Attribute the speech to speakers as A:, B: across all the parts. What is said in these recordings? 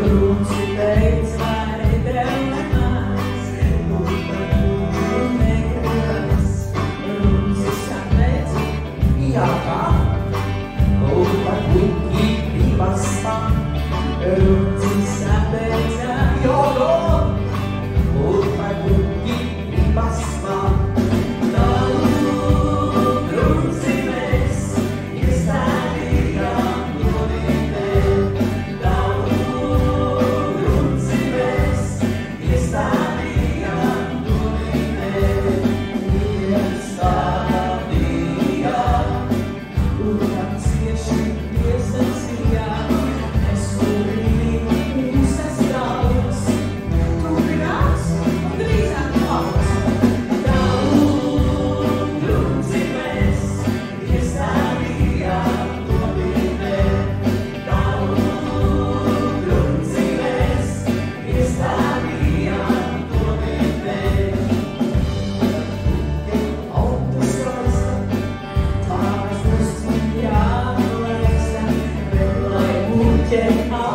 A: the today. get é out.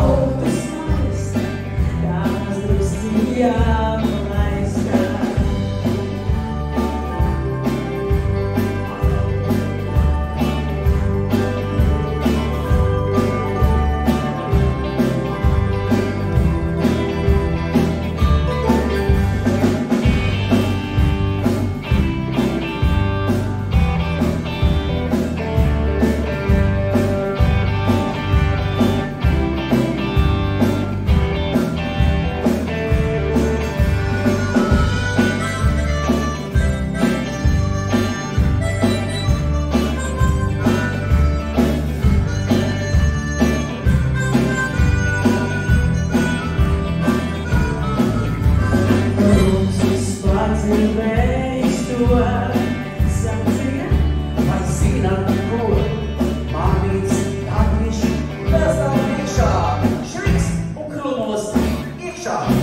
B: stop.